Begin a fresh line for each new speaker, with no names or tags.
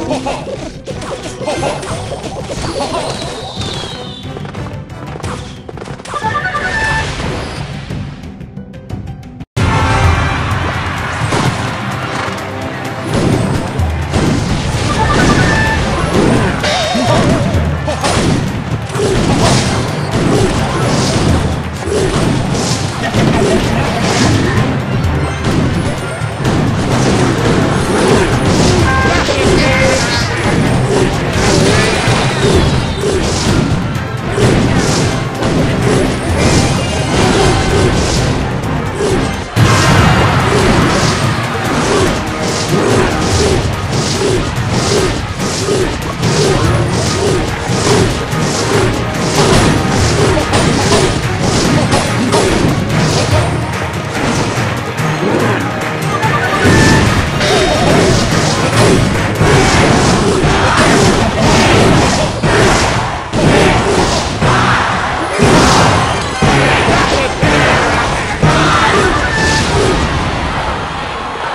はは